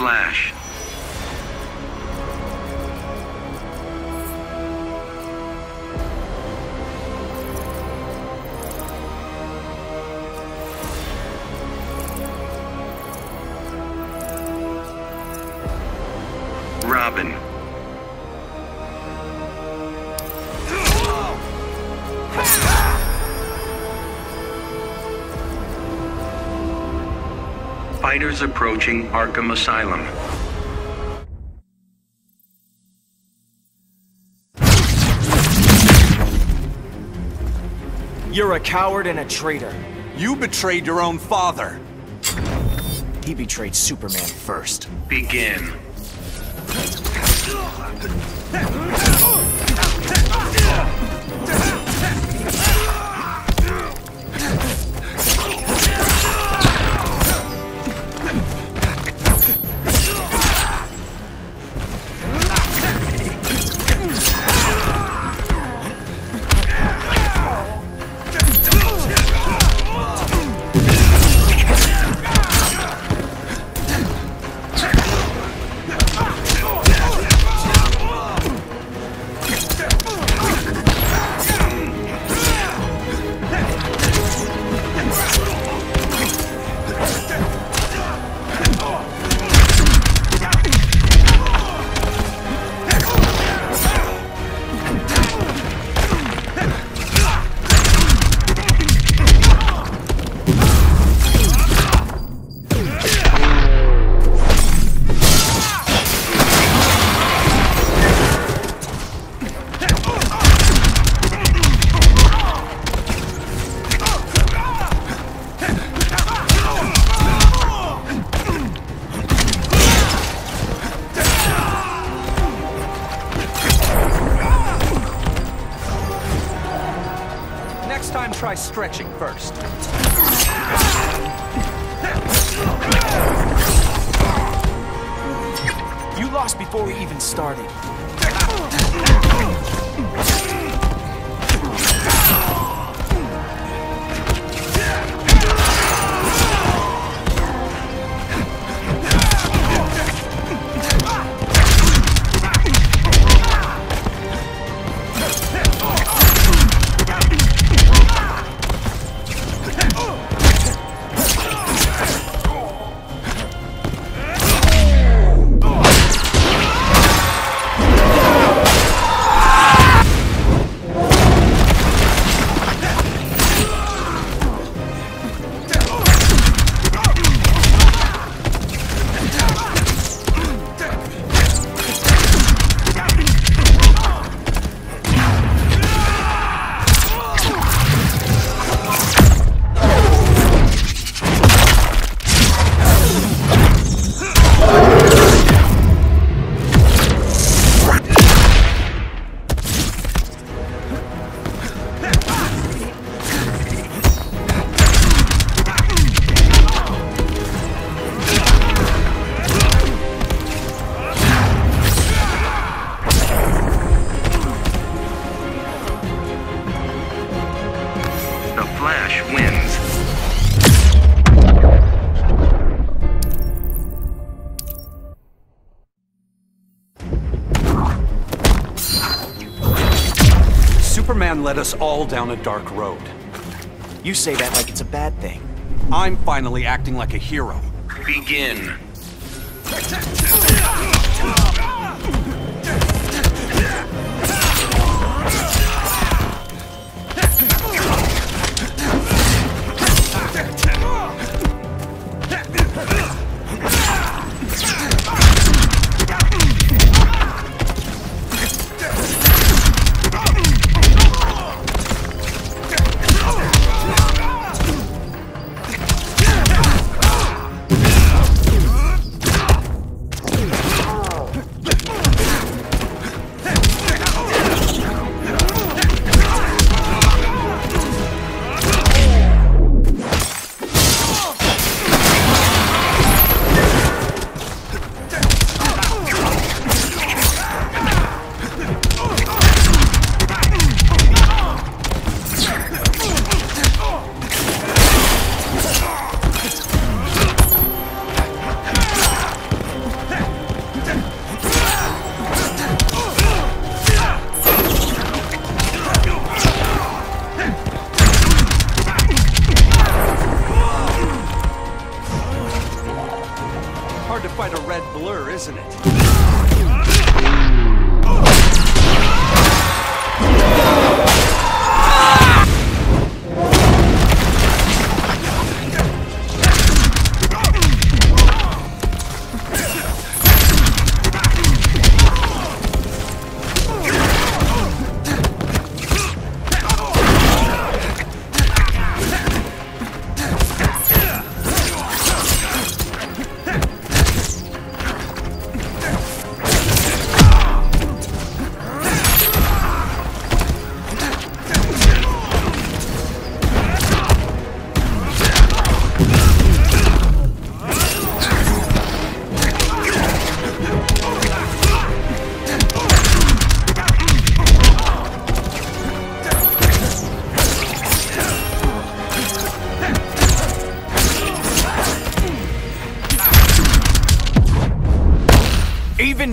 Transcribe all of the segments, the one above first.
Flash. Robin. Fighters approaching Arkham Asylum. You're a coward and a traitor. You betrayed your own father. He betrayed Superman first. Begin. before we even started. Wins. Superman led us all down a dark road. You say that like it's a bad thing. I'm finally acting like a hero. Begin. isn't it?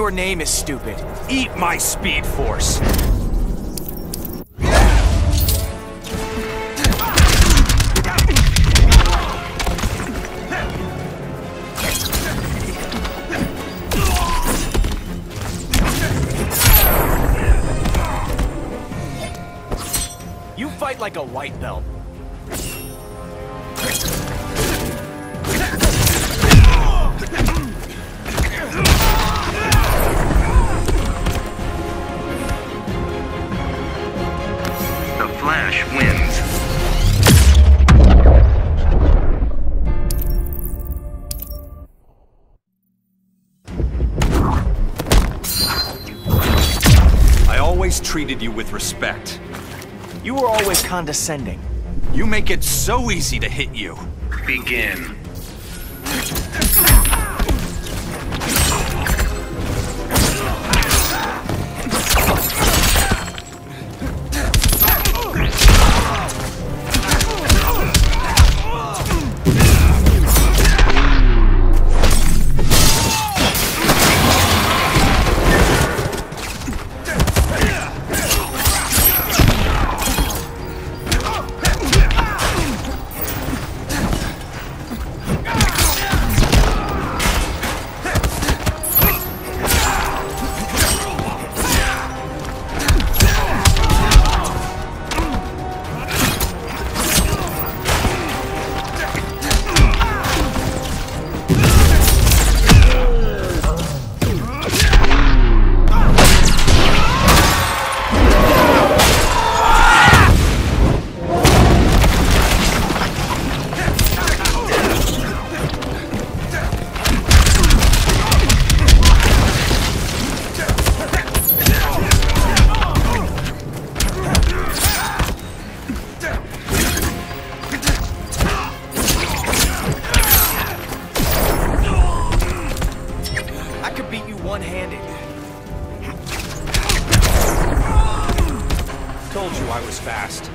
Your name is stupid. Eat my speed force. You fight like a white belt. Wins. I always treated you with respect. You were always condescending. You make it so easy to hit you. Begin. One-handed. Told you I was fast.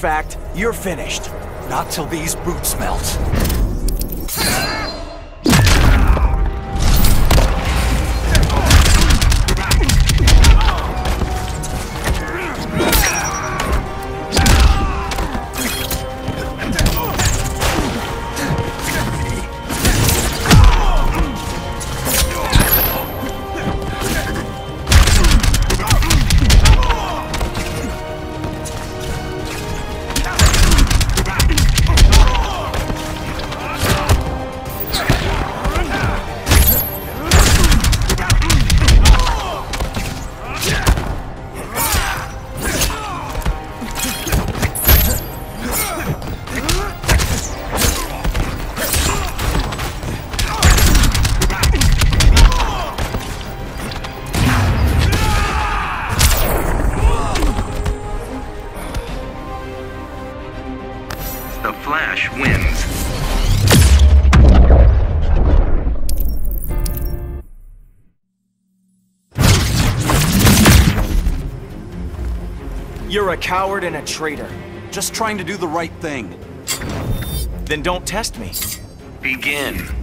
Fact, you're finished. Not till these boots melt. You're a coward and a traitor. Just trying to do the right thing. Then don't test me. Begin.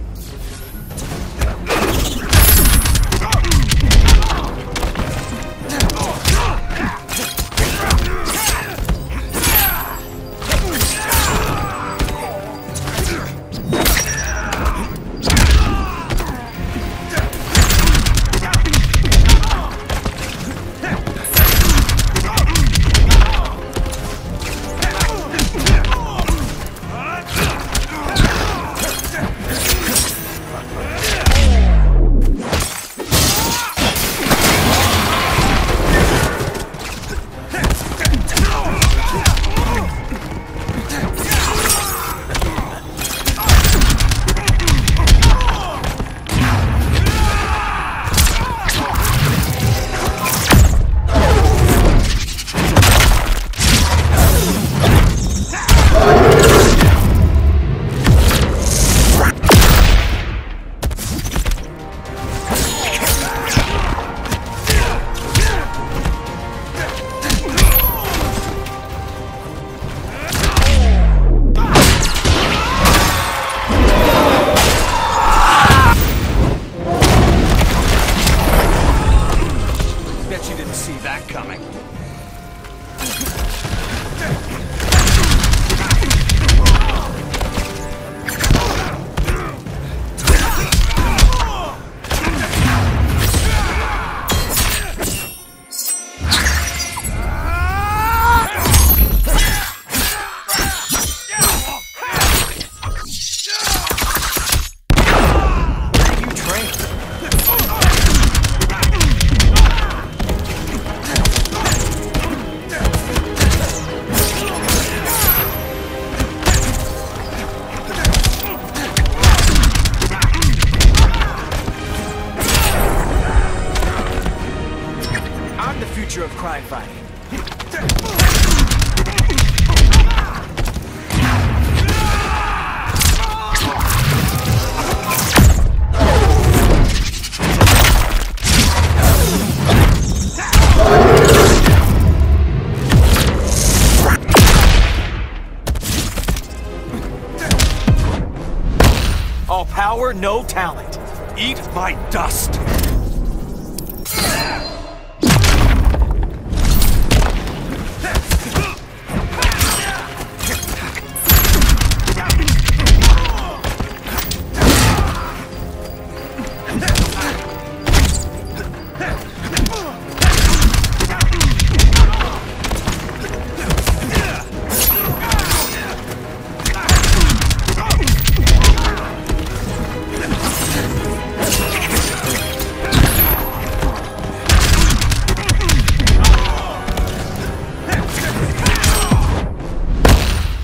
Talent. Eat my dust!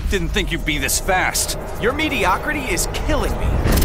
Didn't think you'd be this fast. Your mediocrity is killing me.